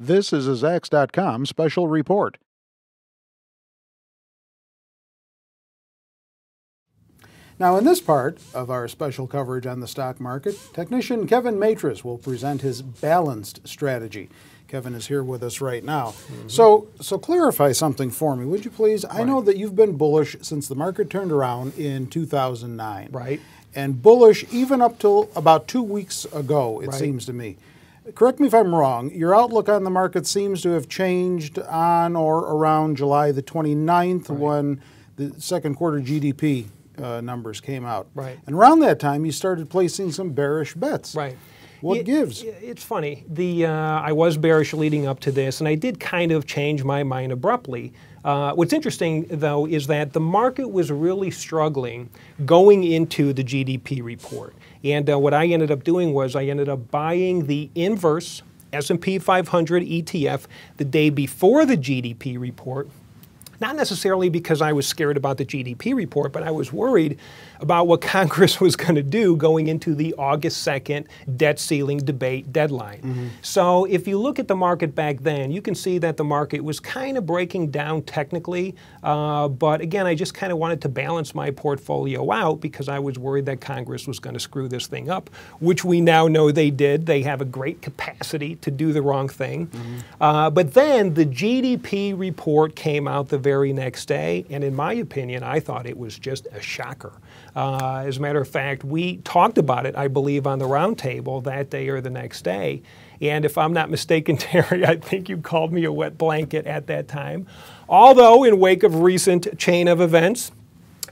This is a Zacks.com special report. Now, in this part of our special coverage on the stock market, technician Kevin Matras will present his balanced strategy. Kevin is here with us right now. Mm-hmm. So, so clarify something for me, would you please? Right. I know that you've been bullish since the market turned around in 2009. Right. And bullish even up till about two weeks ago, it right. seems to me. Correct me if I'm wrong. Your outlook on the market seems to have changed on or around July the 29th right. when the second quarter GDP uh, numbers came out. Right. And around that time, you started placing some bearish bets. Right. What it, gives? It's funny. The uh, I was bearish leading up to this, and I did kind of change my mind abruptly. Uh, what's interesting, though, is that the market was really struggling going into the GDP report. And uh, what I ended up doing was I ended up buying the inverse S&P 500 ETF the day before the GDP report not necessarily because I was scared about the GDP report, but I was worried about what Congress was going to do going into the August 2nd debt ceiling debate deadline. Mm-hmm. So if you look at the market back then, you can see that the market was kind of breaking down technically. Uh, but again, I just kind of wanted to balance my portfolio out because I was worried that Congress was going to screw this thing up, which we now know they did. They have a great capacity to do the wrong thing. Mm-hmm. Uh, but then the GDP report came out the very next day, and in my opinion, I thought it was just a shocker. Uh, as a matter of fact, we talked about it, I believe, on the roundtable that day or the next day. And if I'm not mistaken, Terry, I think you called me a wet blanket at that time. Although, in wake of recent chain of events,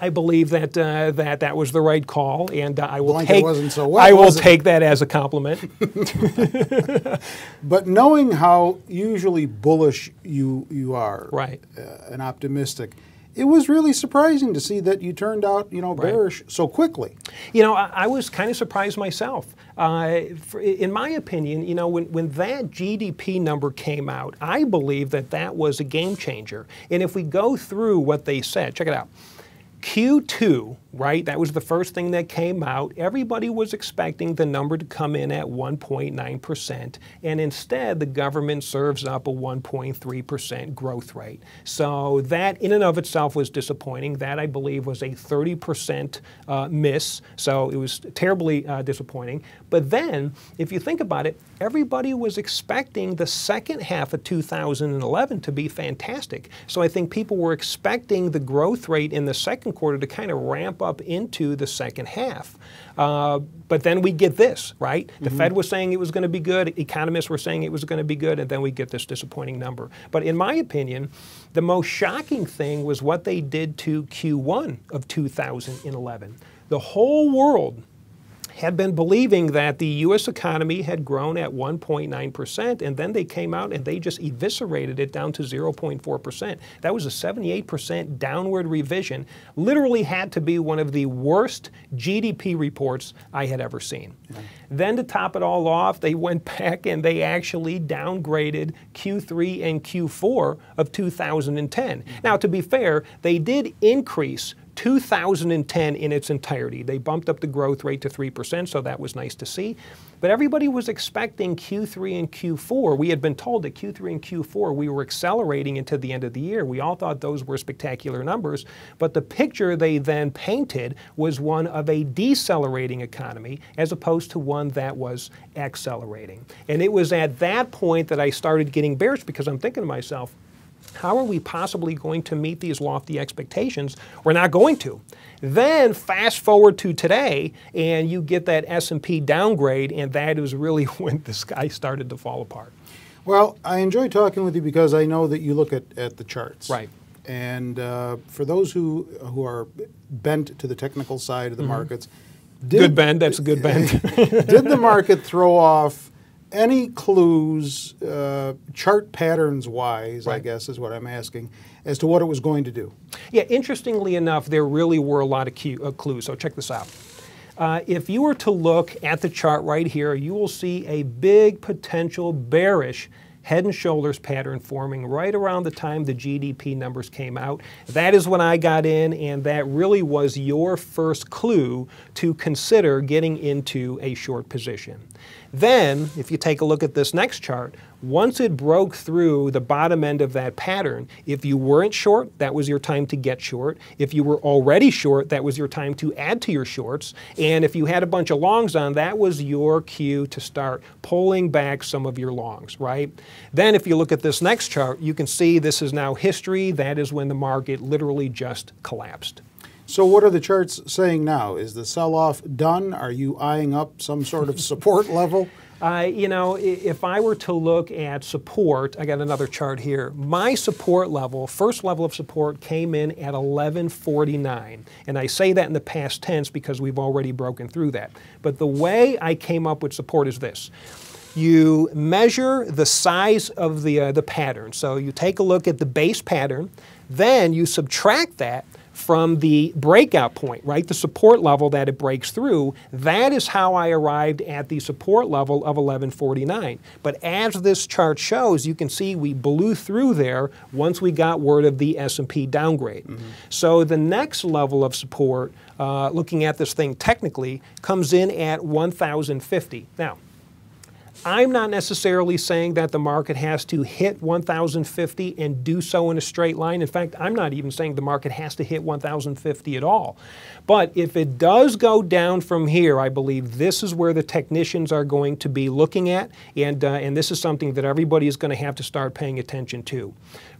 I believe that uh, that that was the right call, and uh, I will Blanket take wasn't so wet, I will take that as a compliment. but knowing how usually bullish you you are, right, uh, and optimistic, it was really surprising to see that you turned out, you know, bearish right. so quickly. You know, I, I was kind of surprised myself. Uh, for, in my opinion, you know, when, when that GDP number came out, I believe that that was a game changer. And if we go through what they said, check it out. Q2, right, that was the first thing that came out. Everybody was expecting the number to come in at 1.9%, and instead the government serves up a 1.3% growth rate. So that in and of itself was disappointing. That, I believe, was a 30% uh, miss, so it was terribly uh, disappointing. But then, if you think about it, everybody was expecting the second half of 2011 to be fantastic. So I think people were expecting the growth rate in the second second quarter to kind of ramp up into the second half. Uh, but then we get this, right? The mm-hmm. Fed was saying it was going to be good, economists were saying it was going to be good, and then we get this disappointing number. But in my opinion, the most shocking thing was what they did to Q1 of 2011. The whole world had been believing that the U.S. economy had grown at 1.9%, and then they came out and they just eviscerated it down to 0.4%. That was a 78% downward revision. Literally had to be one of the worst GDP reports I had ever seen. Yeah. Then to top it all off, they went back and they actually downgraded Q3 and Q4 of 2010. Mm-hmm. Now, to be fair, they did increase 2010 in its entirety. They bumped up the growth rate to 3%, so that was nice to see. But everybody was expecting Q3 and Q4. We had been told that Q3 and Q4 we were accelerating into the end of the year. We all thought those were spectacular numbers, but the picture they then painted was one of a decelerating economy as opposed to one that was accelerating. And it was at that point that I started getting bearish because I'm thinking to myself, how are we possibly going to meet these lofty expectations? We're not going to. Then fast forward to today, and you get that S&P downgrade, and that is really when the sky started to fall apart. Well, I enjoy talking with you because I know that you look at, at the charts. Right. And uh, for those who who are bent to the technical side of the mm-hmm. markets, did, good bend. That's a good bend. did the market throw off any clues, uh, chart patterns wise, right. I guess is what I'm asking, as to what it was going to do? Yeah, interestingly enough, there really were a lot of key, uh, clues. So check this out. Uh, if you were to look at the chart right here, you will see a big potential bearish head and shoulders pattern forming right around the time the GDP numbers came out. That is when I got in, and that really was your first clue to consider getting into a short position. Then, if you take a look at this next chart, once it broke through the bottom end of that pattern, if you weren't short, that was your time to get short. If you were already short, that was your time to add to your shorts. And if you had a bunch of longs on, that was your cue to start pulling back some of your longs, right? Then if you look at this next chart, you can see this is now history. That is when the market literally just collapsed. So what are the charts saying now? Is the sell-off done? Are you eyeing up some sort of support level? Uh, you know, if I were to look at support, I got another chart here. My support level, first level of support, came in at 1149. And I say that in the past tense because we've already broken through that. But the way I came up with support is this. You measure the size of the, uh, the pattern. So you take a look at the base pattern, then you subtract that from the breakout point, right? The support level that it breaks through. That is how I arrived at the support level of 1149. But as this chart shows, you can see we blew through there once we got word of the S&P downgrade. Mm -hmm. So the next level of support, uh, looking at this thing technically, comes in at 1050. Now, I'm not necessarily saying that the market has to hit 1,050 and do so in a straight line. In fact, I'm not even saying the market has to hit 1,050 at all. But if it does go down from here, I believe this is where the technicians are going to be looking at, and, uh, and this is something that everybody is going to have to start paying attention to.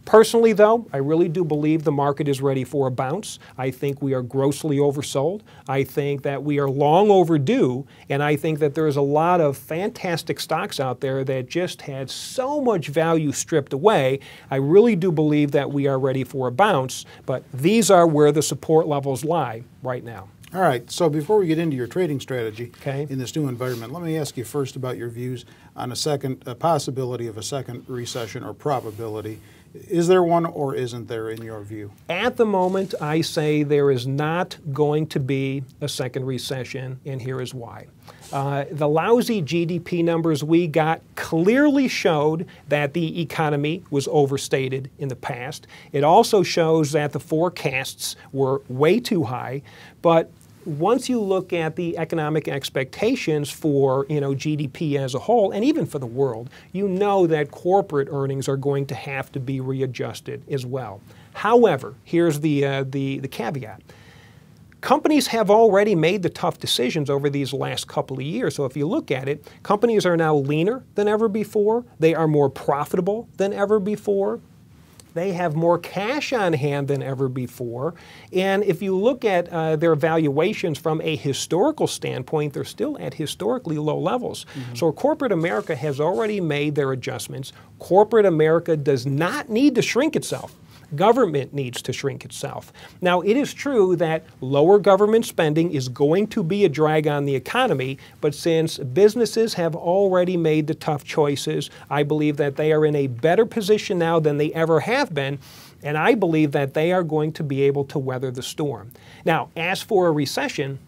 Personally, though, I really do believe the market is ready for a bounce. I think we are grossly oversold. I think that we are long overdue, and I think that there's a lot of fantastic stocks out there that just had so much value stripped away. I really do believe that we are ready for a bounce, but these are where the support levels lie right now. All right, so before we get into your trading strategy okay. in this new environment, let me ask you first about your views on a second a possibility of a second recession or probability. Is there one or isn't there in your view? At the moment, I say there is not going to be a second recession, and here is why. Uh, the lousy GDP numbers we got clearly showed that the economy was overstated in the past. It also shows that the forecasts were way too high, but once you look at the economic expectations for you know GDP as a whole and even for the world, you know that corporate earnings are going to have to be readjusted as well. However, here's the uh, the, the caveat. Companies have already made the tough decisions over these last couple of years. So if you look at it, companies are now leaner than ever before. They are more profitable than ever before. They have more cash on hand than ever before. And if you look at uh, their valuations from a historical standpoint, they're still at historically low levels. Mm -hmm. So corporate America has already made their adjustments. Corporate America does not need to shrink itself. Government needs to shrink itself. Now, it is true that lower government spending is going to be a drag on the economy, but since businesses have already made the tough choices, I believe that they are in a better position now than they ever have been. And I believe that they are going to be able to weather the storm. Now, as for a recession,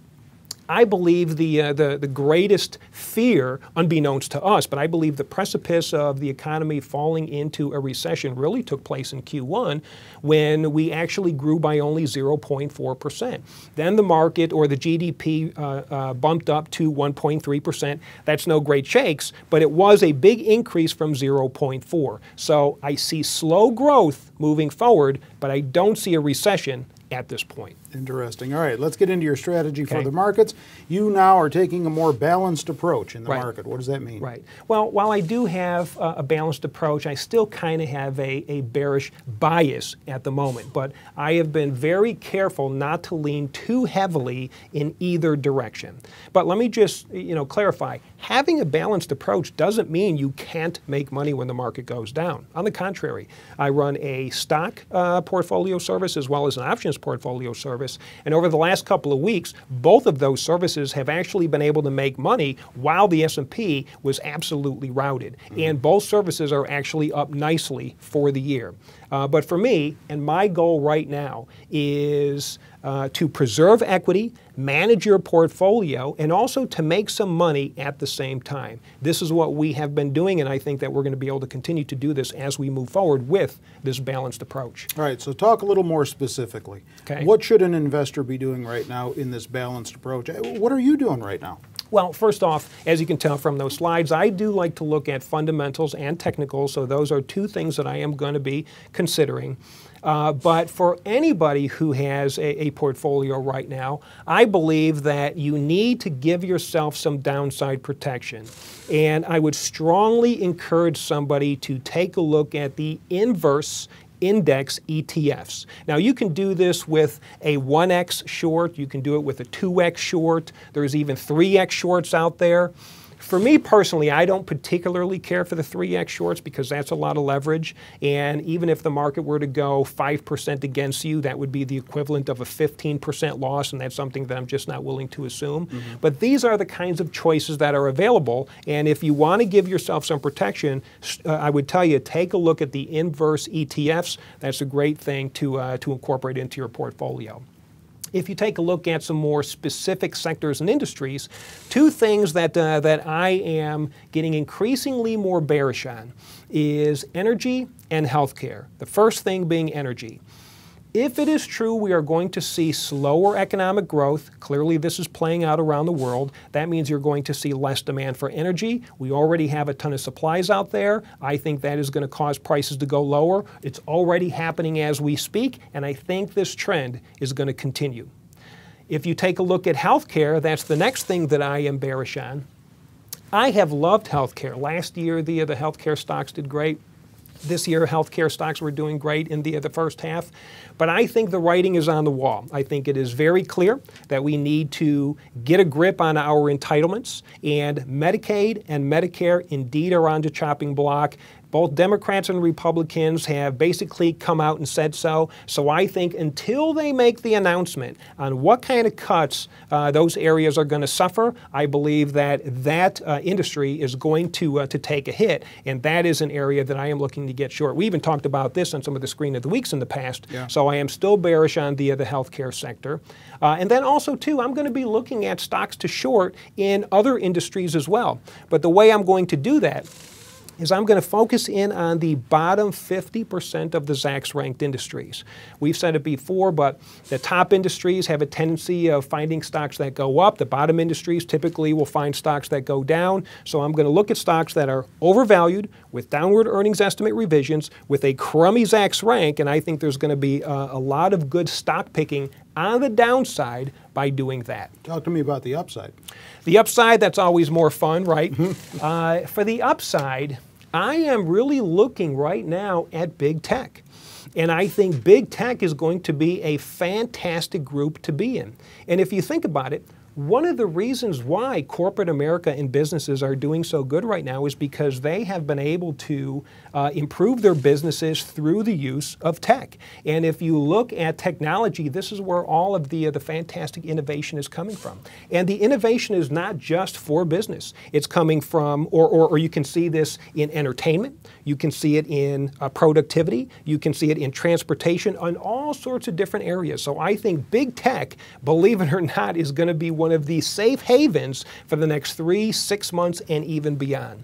I believe the, uh, the, the greatest fear, unbeknownst to us, but I believe the precipice of the economy falling into a recession really took place in Q1 when we actually grew by only 0.4%. Then the market or the GDP uh, uh, bumped up to 1.3%. That's no great shakes, but it was a big increase from 0.4. So I see slow growth moving forward, but I don't see a recession at this point. Interesting. All right, let's get into your strategy okay. for the markets. You now are taking a more balanced approach in the right. market. What does that mean? Right. Well, while I do have a balanced approach, I still kind of have a, a bearish bias at the moment. But I have been very careful not to lean too heavily in either direction. But let me just you know clarify. Having a balanced approach doesn't mean you can't make money when the market goes down. On the contrary, I run a stock uh, portfolio service as well as an options portfolio service. And over the last couple of weeks, both of those services have actually been able to make money while the S&P was absolutely routed. Mm -hmm. And both services are actually up nicely for the year. Uh, but for me, and my goal right now is uh, to preserve equity, manage your portfolio, and also to make some money at the same time. This is what we have been doing, and I think that we're going to be able to continue to do this as we move forward with this balanced approach. All right, so talk a little more specifically. Okay. What should an investor be doing right now in this balanced approach? What are you doing right now? Well, first off, as you can tell from those slides, I do like to look at fundamentals and technicals, so those are two things that I am going to be considering. Uh, but for anybody who has a, a, portfolio right now, I believe that you need to give yourself some downside protection. And I would strongly encourage somebody to take a look at the inverse index ETFs. Now you can do this with a 1x short, you can do it with a 2x short, there's even 3x shorts out there. For me personally, I don't particularly care for the 3x shorts because that's a lot of leverage. And even if the market were to go 5% against you, that would be the equivalent of a 15% loss, and that's something that I'm just not willing to assume. Mm -hmm. But these are the kinds of choices that are available. And if you want to give yourself some protection, uh, I would tell you take a look at the inverse ETFs. That's a great thing to, uh, to incorporate into your portfolio. If you take a look at some more specific sectors and industries, two things that, uh, that I am getting increasingly more bearish on is energy and healthcare. The first thing being energy. If it is true we are going to see slower economic growth, clearly this is playing out around the world, that means you're going to see less demand for energy. We already have a ton of supplies out there. I think that is going to cause prices to go lower. It's already happening as we speak, and I think this trend is going to continue. If you take a look at healthcare, that's the next thing that I am bearish on. I have loved healthcare. Last year, the, the healthcare stocks did great. This year, healthcare stocks were doing great in the, the first half. But I think the writing is on the wall. I think it is very clear that we need to get a grip on our entitlements, and Medicaid and Medicare indeed are on the chopping block. Both Democrats and Republicans have basically come out and said so. So I think until they make the announcement on what kind of cuts uh, those areas are going to suffer, I believe that that uh, industry is going to, uh, to take a hit. And that is an area that I am looking to get short. We even talked about this on some of the screen of the weeks in the past. Yeah. So I am still bearish on the, uh, the healthcare sector. Uh, and then also, too, I'm going to be looking at stocks to short in other industries as well. But the way I'm going to do that is I'm going to focus in on the bottom 50% of the Zacks ranked industries. We've said it before, but the top industries have a tendency of finding stocks that go up. The bottom industries typically will find stocks that go down. So I'm going to look at stocks that are overvalued with downward earnings estimate revisions with a crummy Zacks rank, and I think there's going to be a, a lot of good stock picking on the downside by doing that. Talk to me about the upside. The upside, that's always more fun, right? uh, for the upside, I am really looking right now at big tech. And I think big tech is going to be a fantastic group to be in. And if you think about it, one of the reasons why corporate America and businesses are doing so good right now is because they have been able to uh, improve their businesses through the use of tech. And if you look at technology, this is where all of the, uh, the fantastic innovation is coming from. And the innovation is not just for business. It's coming from, or, or, or you can see this in entertainment, you can see it in uh, productivity, you can see it in transportation, on all sorts of different areas. So I think big tech, believe it or not, is going to be one of the safe havens for the next three, six months, and even beyond.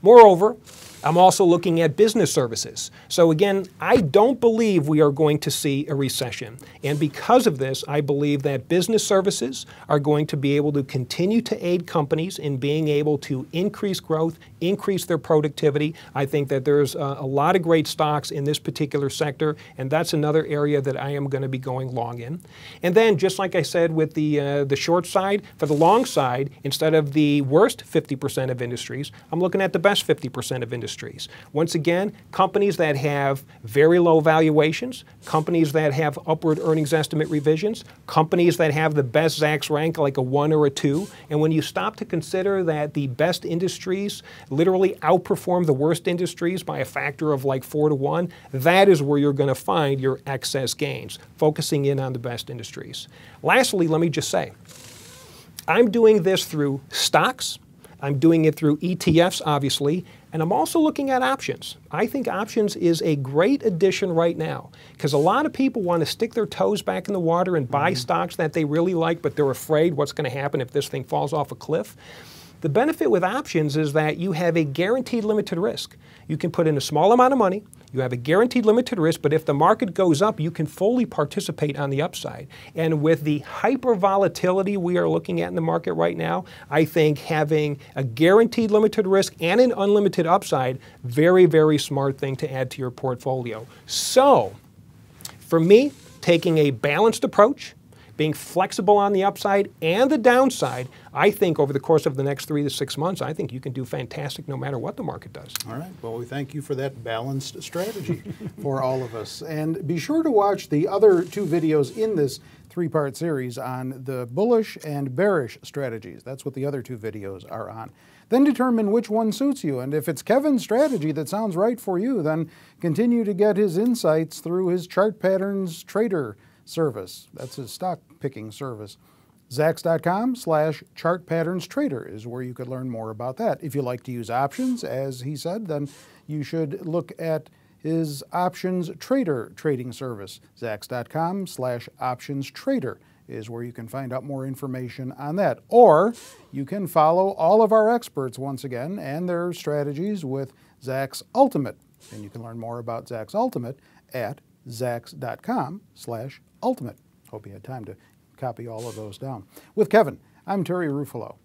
Moreover, I'm also looking at business services. So again, I don't believe we are going to see a recession. And because of this, I believe that business services are going to be able to continue to aid companies in being able to increase growth, increase their productivity. I think that there's a, a lot of great stocks in this particular sector, and that's another area that I am going to be going long in. And then, just like I said with the, uh, the short side, for the long side, instead of the worst 50% of industries, I'm looking at the best 50% of industries industries. Once again, companies that have very low valuations, companies that have upward earnings estimate revisions, companies that have the best Zacks rank like a one or a two. And when you stop to consider that the best industries literally outperform the worst industries by a factor of like four to one, that is where you're going to find your excess gains, focusing in on the best industries. Lastly, let me just say, I'm doing this through stocks, I'm doing it through ETFs, obviously, and I'm also looking at options. I think options is a great addition right now because a lot of people want to stick their toes back in the water and buy mm -hmm. stocks that they really like, but they're afraid what's going to happen if this thing falls off a cliff. The benefit with options is that you have a guaranteed limited risk. You can put in a small amount of money, you have a guaranteed limited risk, but if the market goes up, you can fully participate on the upside. And with the hyper volatility we are looking at in the market right now, I think having a guaranteed limited risk and an unlimited upside, very, very smart thing to add to your portfolio. So, for me, taking a balanced approach, being flexible on the upside and the downside, I think over the course of the next three to six months, I think you can do fantastic no matter what the market does. All right. Well, we thank you for that balanced strategy for all of us. And be sure to watch the other two videos in this three part series on the bullish and bearish strategies. That's what the other two videos are on. Then determine which one suits you. And if it's Kevin's strategy that sounds right for you, then continue to get his insights through his chart patterns trader service. That's his stock picking service. Zacks.com slash chart patterns trader is where you could learn more about that. If you like to use options, as he said, then you should look at his options trader trading service. Zacks.com slash options trader is where you can find out more information on that. Or you can follow all of our experts once again and their strategies with Zacks Ultimate. And you can learn more about Zacks Ultimate at zacks.com slash ultimate. Hope you had time to copy all of those down. With Kevin, I'm Terry Ruffalo.